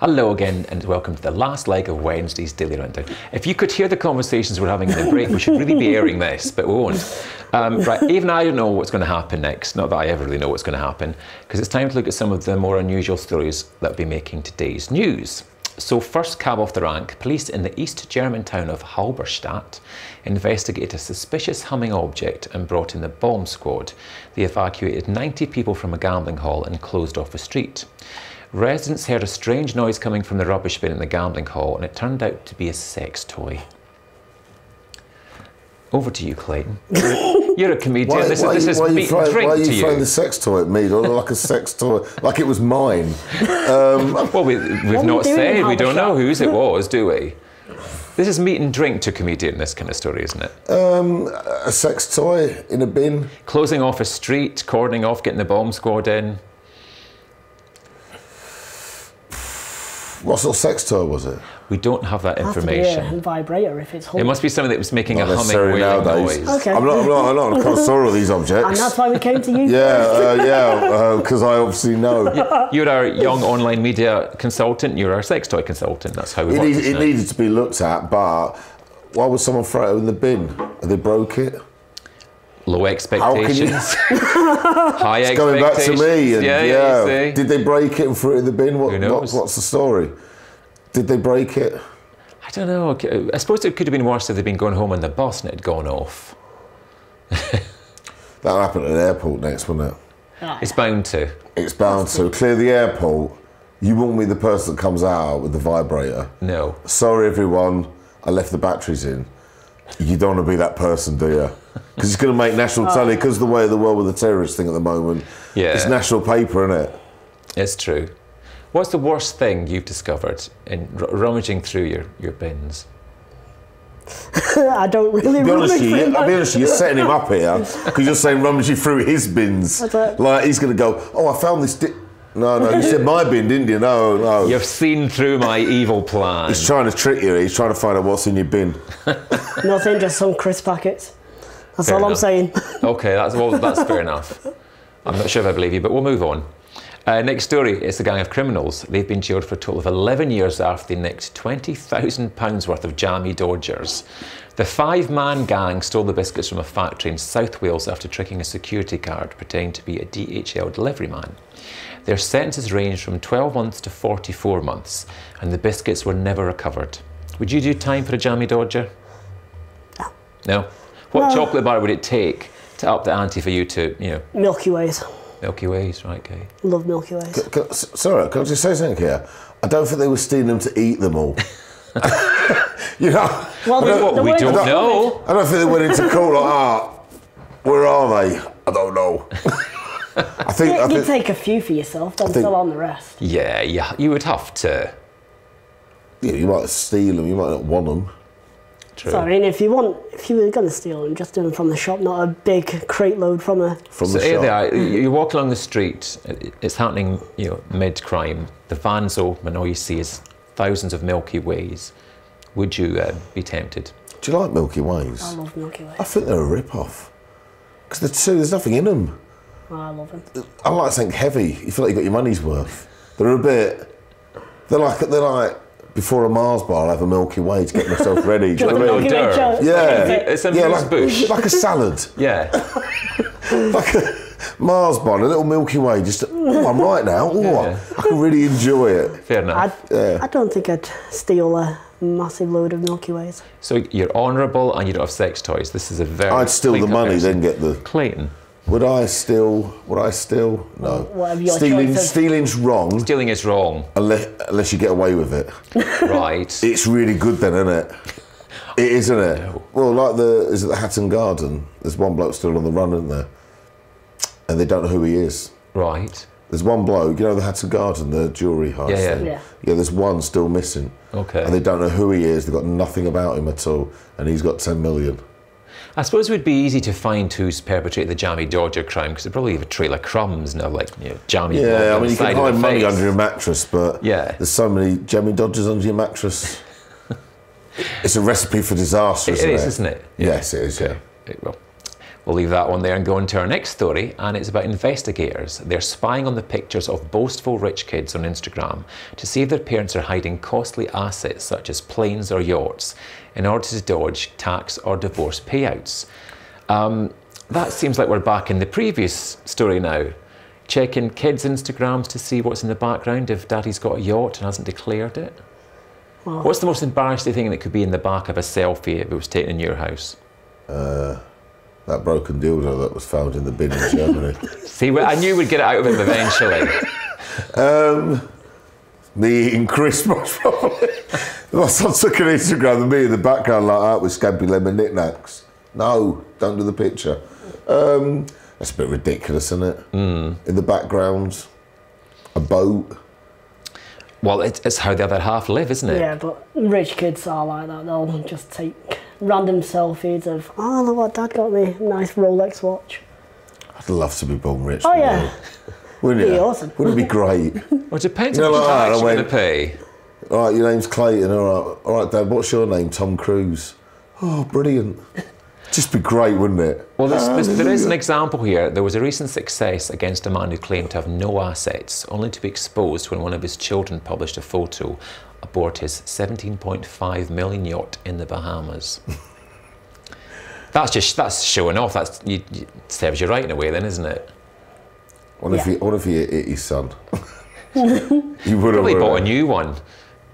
Hello again, and welcome to the last leg of Wednesday's Daily Rundown. If you could hear the conversations we're having in the break, we should really be airing this, but we won't. Um, right, even I don't know what's going to happen next. Not that I ever really know what's going to happen, because it's time to look at some of the more unusual stories that will be making today's news. So, first cab off the rank, police in the East German town of Halberstadt investigated a suspicious humming object and brought in the bomb squad. They evacuated 90 people from a gambling hall and closed off a street. Residents heard a strange noise coming from the rubbish bin in the gambling hall, and it turned out to be a sex toy. Over to you, Clayton. You're a comedian. Why, this why, is, this is why, are meat you throwing, why are to you you. the sex toy at me? Like a sex toy, like it was mine. Um, Well, we, we've not you said. We don't know whose it was, do we? This is meat and drink to a comedian, this kind of story, isn't it? um, a sex toy in a bin. Closing off a street, cordoning off, getting the bomb squad in. What sort of sex toy was it? We don't have that information. Has to be information. a vivibrator if it's It must be something that was making Not a humming, necessarily wailing nowadays. noise. Okay. I'm not. I'm not. I'm not a connoisseur of these objects. and that's why we came to you. yeah, uh, yeah, because I obviously know. You're our young online media consultant. You're our sex toy consultant. That's how we It, work. need, isn't it needed to be looked at, but why would someone throw it in the bin? Have they broke it? Low How can you? expectations. High expectations. Going back to me, and yeah, yeah, yeah, you see. did they break it and threw it in the bin? What, Who knows? what, what's the story? Did they break it? I don't know. I suppose it could have been worse if they'd been going home on the bus and it had gone off. That'll happen at an airport next, won't it? Ah, It's bound to. It's bound to clear the airport. You won't be the person that comes out with the vibrator. No. Sorry, everyone, I left the batteries in. You don't want to be that person, do you? Because it's going to make national oh. telly. Because of the way of the world with the terrorist thing at the moment, Yeah. it's national paper, isn't it? It's true. What's the worst thing you've discovered in r- rummaging through your, your bins? I don't really I'll be honest you, I'll be honest, you, you're setting him up here because you're saying rummaging through his bins. Like he's going to go, oh, I found this. Di-. No, no, you said my bin, didn't you? No, no. You've seen through my evil plan. He's trying to trick you. He's trying to find out what's in your bin. Nothing, just some crisp packets. That's Fair all I'm saying. Okay, that's well, that's fair enough. I'm not sure if I believe you, but we'll move on. Uh, next story is a gang of criminals. They've been jailed for a total of 11 years after they nicked £20,000 worth of Jammie Dodgers. The five man gang stole the biscuits from a factory in South Wales after tricking a security guard pretending to be a DHL delivery man. Their sentences ranged from 12 months to 44 months, and the biscuits were never recovered. Would you do time for a Jammie Dodger? No. No. What No. chocolate bar would it take to up the ante for you to, you know, Milky Ways. Milky Ways, right, okay. Love Milky Ways. Can, s- sorry, can I just say something here? I don't think they were stealing them to eat them all. you know, Well, I don't, What, The we way don't know. I don't think they went into court like, ah, where are they? I don't know. I think, I You, you think take a few for yourself, then think- sell on the rest. Yeah, yeah, you would have to. yeah, you might steal them, you might not want them. True. So I mean, if you want, if you were going to steal them, just do them from the shop, not a big crate load from a. From So the here shop. they are. You you walk along the street. It's happening, you know, mid-crime. The van's open, and all you see is thousands of Milky Ways. Would you uh, be tempted? Do you like Milky Ways? I love Milky Way. I think they're a rip-off. Because they're there's nothing in them. I love them. I like something heavy. You feel like you got your money's worth. They're a bit. They're like they're like before a Mars bar. I'll have a Milky Way to get myself ready. Do you Like know what I mean? Milky Way Milky Way jar. jar. Yeah, It's a yeah, like, bush. like a salad, Yeah. like a Mars bar, a little Milky Way. Just oh, I'm right now. Oh, Yeah. I can really enjoy it. Fair enough. I, I don't think I'd steal a massive load of Milky Ways. So you're honourable and you don't have sex toys. This is a very. I'd steal the clean-cut money, person. then get the. Clayton. Would I steal? Would I steal? No. Whatever your Stealing, choice is. stealing's wrong Stealing is wrong, unless unless you get away with it. right? It's really good then, isn't it? It is, isn't it? Well, like the is it the Hatton Garden? There's one bloke still on the run, isn't there? And they don't know who he is. right. There's one bloke, you know, the Hatton Garden, the jewellery heist. Yeah, yeah. thing? Yeah. Yeah, there's one still missing. Okay. And they don't know who he is. They've got nothing about him at all, and he's got 10 million. I suppose it would be easy to find who's perpetrated the Jammie Dodger crime because they probably have a trail of crumbs now, like you know, Jammy. Yeah, I mean, you can hide money face. under your mattress, but Yeah. there's so many Jammie Dodgers under your mattress. it's a recipe for disaster, It isn't is, it? isn't it? Yes, it is. Yeah. It will. We'll leave that one there and go on to our next story, and it's about investigators. They're spying on the pictures of boastful rich kids on Instagram to see if their parents are hiding costly assets such as planes or yachts in order to dodge tax or divorce payouts. Um, that seems like we're back in the previous story now. Checking kids' Instagrams to see what's in the background if daddy's got a yacht and hasn't declared it. Well, What's the most embarrassing thing that could be in the back of a selfie if it was taken in your house? That broken dildo that was found in the bin in Germany. See, I knew we'd get it out of him eventually. Um, me eating Christmas, probably. My son's looking at Instagram and me in the background like that with scampy Lemon knickknacks. No, don't do the picture. Um, that's a bit ridiculous, isn't it? Mm. In the background, a boat. Well, it's, it's how the other half live, isn't it? yeah, but rich kids are like that. They'll just take random selfies of, oh, look what dad got me, a nice Rolex watch. I'd love to be born rich. Oh, yeah. I? Wouldn't it Be it? awesome. Wouldn't it be great? Well, it depends You on know, what like I you're going to pay. All right, your name's Clayton. All right, all right, Dad. What's your name? Tom Cruise. Oh, brilliant. Just be great, wouldn't it? Well, there's, there's, there is an example here. There was a recent success against a man who claimed to have no assets, only to be exposed when one of his children published a photo aboard his 17.5 million yacht in the Bahamas. that's just that's showing off. That's you, you, serves you right in a way, then, isn't it? What if Yeah. he? What if he hit his son? he would have. Probably bought a new one.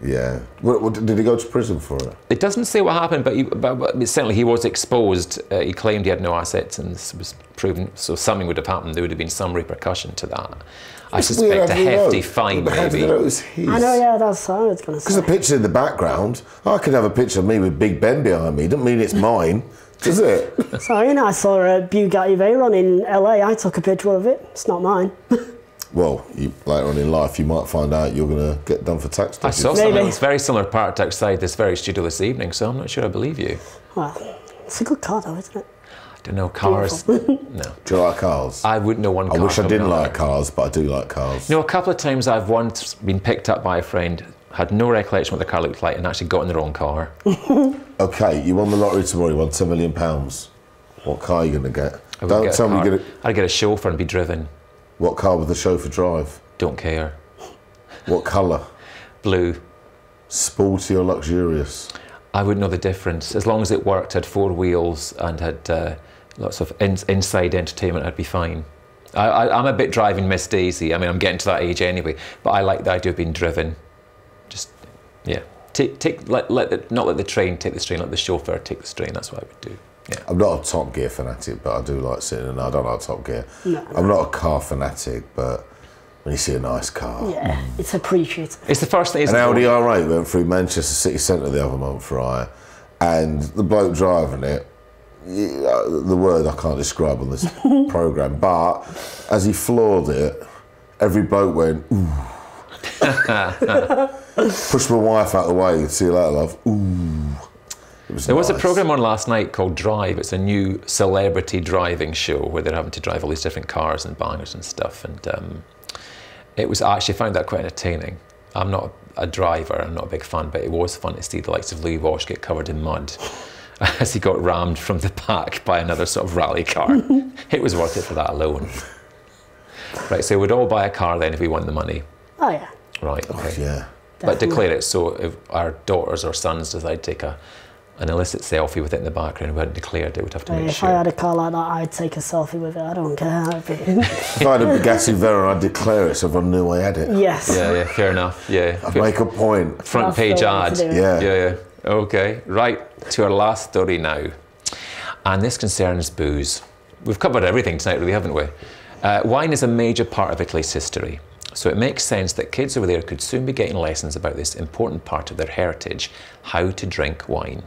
Yeah. What, what, did he go to prison for it? It doesn't say what happened, but, he, but, but certainly he was exposed. Uh, he claimed he had no assets, and this was proven. So something would have happened. There would have been some repercussion to that. I suspect a How did he hefty know? fine, But maybe. know it was his? I know, yeah, that's what I was going to say. Because the say. picture in the background, I could have a picture of me with Big Ben behind me. Doesn't mean it's mine, does it? So, you know, I saw a Bugatti Veyron in LA. I took a picture of it. It's not mine. well, you, later on in life, you might find out you're going to get done for tax. I dodges. saw Maybe. something that's very similar parked outside this very studio this evening, so I'm not sure I believe you. Well, it's a good car, though, isn't it? I don't know, cars. no. Do you like cars? I wouldn't know one car. I wish I didn't another. like cars, but I do like cars. You know, a couple of times I've once been picked up by a friend, had no recollection what the car looked like, and actually got in the wrong car. Okay, you won the lottery tomorrow. You won ten million pounds. What car are you going to get? I Don't get tell me car. you're gonna, I'd get a chauffeur and be driven. What car would the chauffeur drive. Don't care. What colour? Blue. Sporty or luxurious? I wouldn't know the difference. As long as it worked, had four wheels, and had uh, lots of in- inside entertainment, I'd be fine. I, I, I'm a bit driving Miss Daisy. I mean, I'm getting to that age anyway, but I like the idea of being driven. Just, yeah. Take, take, let, let the, not let the train take the strain, let the chauffeur take the strain. That's what I would do. Yeah. I'm not a Top Gear fanatic, but I do like sitting in. I don't like Top Gear. No. I'm not a car fanatic, but when you see a nice car. Yeah, it's appreciated. It's the first thing. An isn't it? Audi R8 went through Manchester City Centre the other month, right? And the bloke driving it, the word I can't describe on this program, but as he floored it, every bloke went, ooh. Push my wife out of the way. See you later, love. Ooh. It was There was a program on last night called Drive. It's a new celebrity driving show where they're having to drive all these different cars and bangers and stuff. And um, it was I actually found that quite entertaining. I'm not a driver. I'm not a big fan, but it was fun to see the likes of Louis Walsh get covered in mud as he got rammed from the back by another sort of rally car. it was worth it for that alone. Right, so we'd all buy a car then if we won the money. Oh, yeah. Right. Okay. Yeah. But definitely. declare it so if our daughters or sons decide to take a, an illicit selfie with it in the background, we hadn't declared it, we'd have to make if sure. I had a car like that, I'd take a selfie with it. I don't care. I'd be- If I had a Bugatti Veyron, I'd declare it so everyone knew I had it. yes. yeah, yeah, fair enough. Yeah. I'd make a point. Front That's page the ad. to do it. Yeah. Yeah, yeah. Okay, right to our last story now. And this concerns booze. We've covered everything tonight, really, haven't we? Uh, wine is a major part of Italy's history. So it makes sense that kids over there could soon be getting lessons about this important part of their heritage how to drink wine.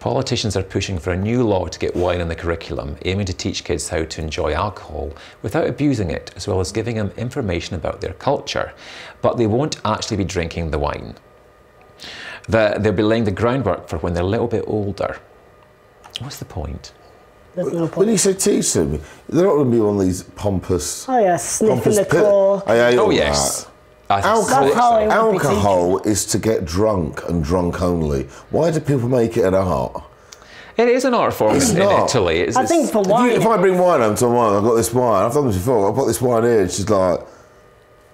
Politicians are pushing for a new law to get wine in the curriculum, aiming to teach kids how to enjoy alcohol without abusing it, as well as giving them information about their culture. But they won't actually be drinking the wine. The, they'll be laying the groundwork for when they're a little bit older. What's the point? No When you say teach them, they're not going to be one of these pompous. Oh, yeah, sniffing pompous the pit- claw. I hate Oh, all yes. that. I Alcohol, That's how it would be alcohol is to get drunk and drunk only. Why do people make it an art? It is an art form It's in, not. in Italy. It's, I think for If, you- wine, if I bring wine home to a wine, I've got this wine. I've done this before. I've got this wine here. and She's like,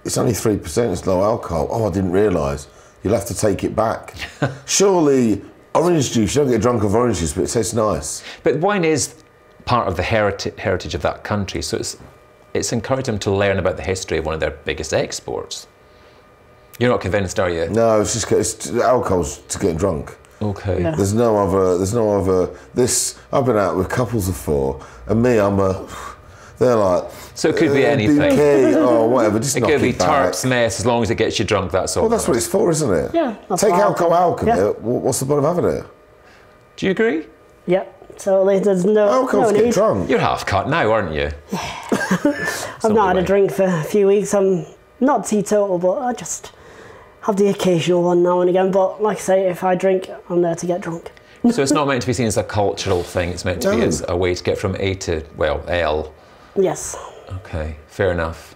it's only three percent. It's low alcohol. Oh, I didn't realise. You'll have to take it back. Surely, orange juice. You don't get drunk of orange juice, but it tastes nice. But wine is part of the heritage, heritage of that country, so it's it's encouraged them to learn about the history of one of their biggest exports. You're not convinced, are you? No, it's just it's alcohol's to get drunk. Okay. Yeah. There's no other. There's no other. This I've been out with couples of four, and me, I'm a. They're like. So it could be uh, anything. Bouquet, or whatever. Just It knock could be it back. tart's mess as long as it gets you drunk. That's all. Well, that's what it's for, isn't it? Yeah, Take what alcohol out of Yeah. it. What's the point of having it? Do you agree? Yep. So like, there's no, Alcohol's no get need. drunk. You're half cut now, aren't you? Yeah. I've not had way. a drink for a few weeks. I'm not teetotal, but I just have the occasional one now and again. But like I say, if I drink, I'm there to get drunk. so it's not meant to be seen as a cultural thing. It's meant to be as a way to get from A to well L. Yes. Okay, fair enough.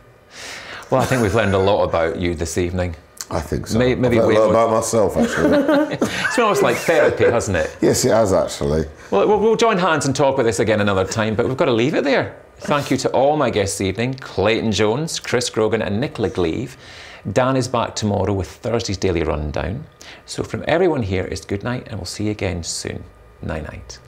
Well, I think we've learned a lot about you this evening. I think so. May- maybe I've learned we a lot would- about myself, actually. It's almost like therapy, hasn't it? yes, it has actually. Well, we'll, we'll join hands and talk about this again another time, but we've got to leave it there. Thank you to all my guests this evening Clayton Jones, Chris Grogan, and Nicola Gleave. Dan is back tomorrow with Thursday's Daily Rundown. So, from everyone here, it's good night, and we'll see you again soon. Night night.